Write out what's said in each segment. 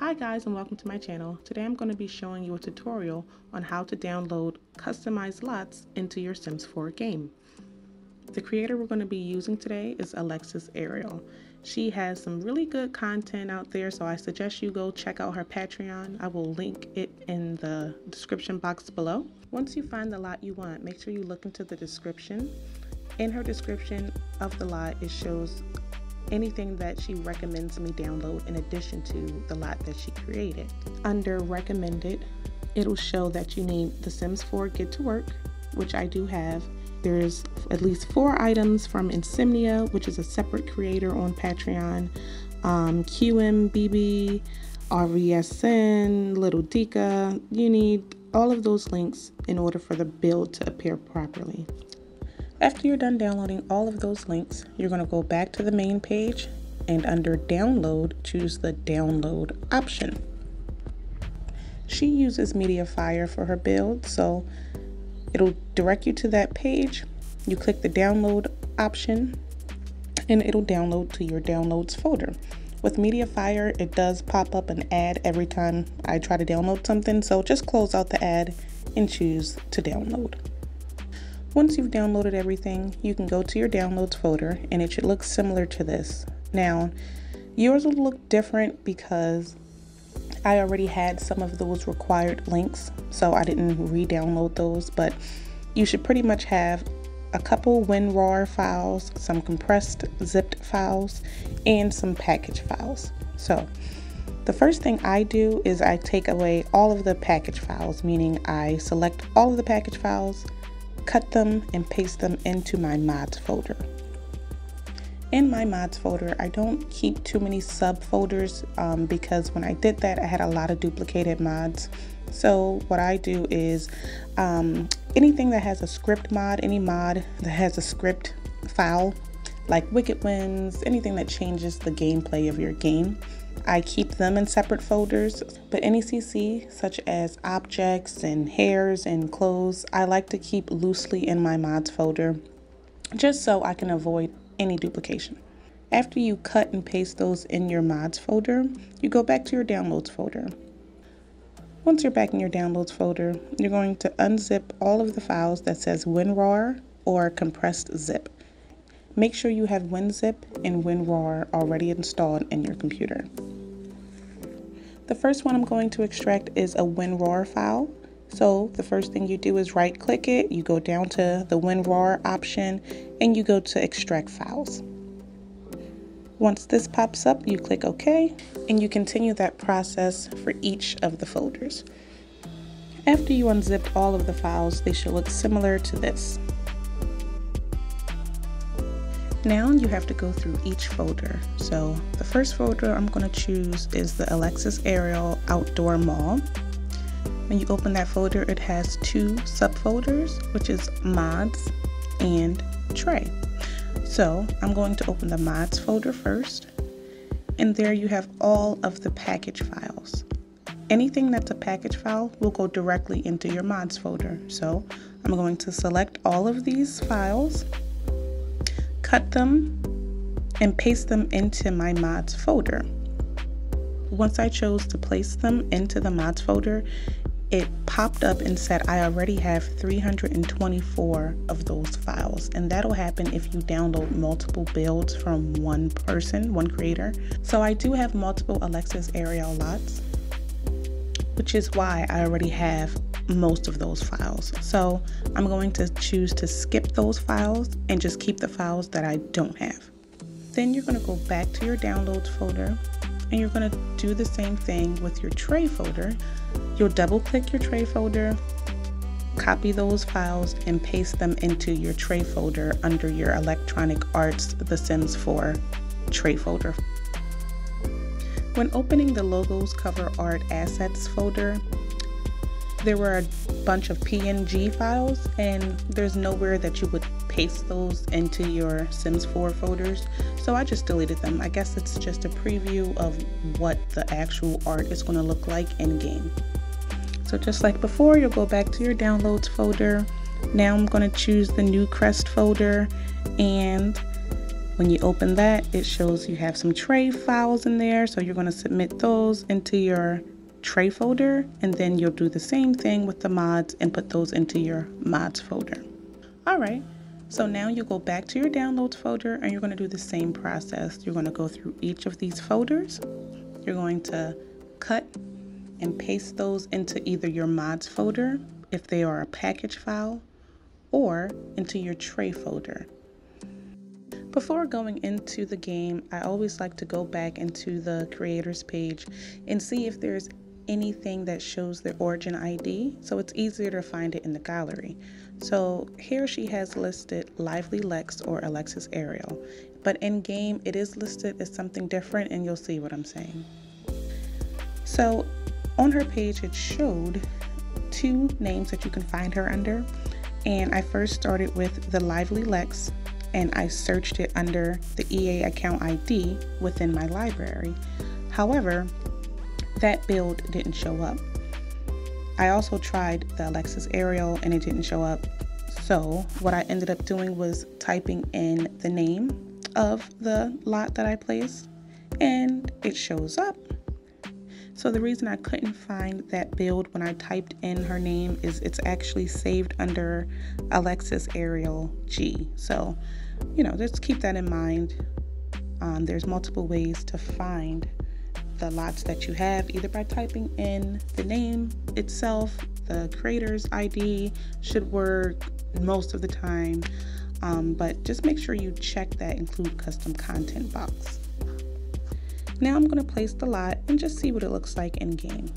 Hi guys and welcome to my channel. Today I'm going to be showing you a tutorial on how to download customized lots into your Sims 4 game. The creator we're going to be using today is Alexis Ariel. She has some really good content out there so I suggest you go check out her Patreon. I will link it in the description box below. Once you find the lot you want, make sure you look into the description. In her description of the lot, it shows anything that she recommends me download in addition to the lot that she created. Under recommended, it'll show that you need The Sims 4 Get to Work, which I do have. There's at least four items from Insimnia, which is a separate creator on Patreon, um, QMBB, RVSN, Little Dika. You need all of those links in order for the build to appear properly. After you're done downloading all of those links, you're going to go back to the main page and under download, choose the download option. She uses MediaFire for her build, so it'll direct you to that page. You click the download option and it'll download to your downloads folder. With MediaFire, it does pop up an ad every time I try to download something, so just close out the ad and choose to download. Once you've downloaded everything, you can go to your downloads folder and it should look similar to this. Now, yours will look different because I already had some of those required links, so I didn't re-download those, but you should pretty much have a couple WinRAR files, some compressed zipped files, and some package files. So the first thing I do is I take away all of the package files, meaning I select all of the package files, cut them and paste them into my mods folder. In my mods folder, I don't keep too many subfolders um, because when I did that, I had a lot of duplicated mods. So what I do is um, anything that has a script mod, any mod that has a script file, like Wicked Whims, anything that changes the gameplay of your game, I keep them in separate folders, but any CC, such as objects and hairs and clothes, I like to keep loosely in my mods folder, just so I can avoid any duplication. After you cut and paste those in your mods folder, you go back to your downloads folder. Once you're back in your downloads folder, you're going to unzip all of the files that says WinRAR or compressed zip. Make sure you have WinZip and WinRAR already installed in your computer. The first one I'm going to extract is a WinRAR file. So the first thing you do is right click it, you go down to the WinRAR option and you go to extract files. Once this pops up, you click OK and you continue that process for each of the folders. After you unzip all of the files, they should look similar to this. Now you have to go through each folder. So the first folder I'm going to choose is the Alexis Ariel Outdoor Mall. When you open that folder, it has two subfolders, which is mods and tray. So I'm going to open the mods folder first. And there you have all of the package files. Anything that's a package file will go directly into your mods folder. So I'm going to select all of these files cut them and paste them into my mods folder. Once I chose to place them into the mods folder, it popped up and said I already have 324 of those files and that'll happen if you download multiple builds from one person, one creator. So I do have multiple Alexis Ariel lots, which is why I already have most of those files. So I'm going to choose to skip those files and just keep the files that I don't have. Then you're going to go back to your downloads folder and you're going to do the same thing with your tray folder. You'll double click your tray folder, copy those files and paste them into your tray folder under your Electronic Arts The Sims 4 tray folder. When opening the logos cover art assets folder, there were a bunch of PNG files, and there's nowhere that you would paste those into your Sims 4 folders. So I just deleted them. I guess it's just a preview of what the actual art is going to look like in game. So just like before, you'll go back to your downloads folder. Now I'm going to choose the Newcrest folder and When you open that, it shows you have some tray files in there. So you're going to submit those into your tray folder and then you'll do the same thing with the mods and put those into your mods folder. All right, so now you go back to your downloads folder and you're going to do the same process. You're going to go through each of these folders. You're going to cut and paste those into either your mods folder if they are a package file or into your tray folder. Before going into the game, I always like to go back into the creators page and see if there's anything that shows the origin ID so it's easier to find it in the gallery. So here she has listed Lively Lex or Alexis Ariel, but in game it is listed as something different and you'll see what I'm saying. So on her page it showed two names that you can find her under and I first started with the Lively Lex and I searched it under the EA account ID within my library. However, that build didn't show up. I also tried the Alexis Ariel and it didn't show up. So what I ended up doing was typing in the name of the lot that I placed and it shows up. So the reason I couldn't find that build when I typed in her name is it's actually saved under Alexis Ariel G. So, you know, just keep that in mind. Um, there's multiple ways to find the lots that you have either by typing in the name itself, the creator's ID should work most of the time, um, but just make sure you check that include custom content box. Now I'm going to place the lot and just see what it looks like in game.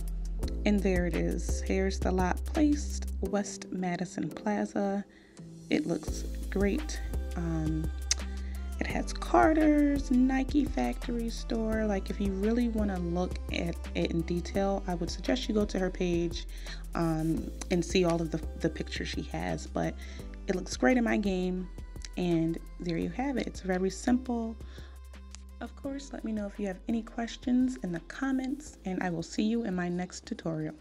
And there it is. Here's the lot placed, West Madison Plaza. It looks great. Um, it has Carter's, Nike factory store. Like, if you really want to look at it in detail, I would suggest you go to her page um, and see all of the, the pictures she has. But it looks great in my game. And there you have it. It's very simple. Of course, let me know if you have any questions in the comments, and I will see you in my next tutorial.